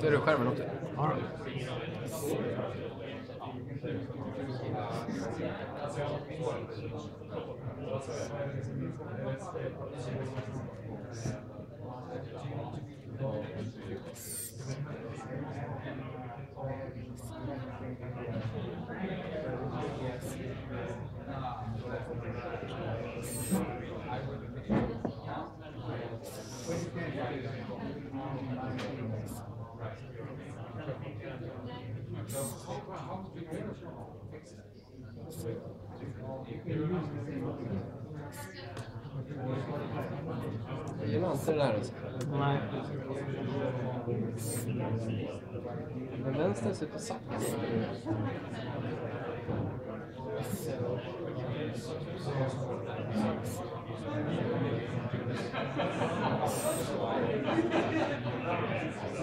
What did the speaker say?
Ser du skärmen också. Ja, gillar inte det där. Nej. Men vänster sitter satt.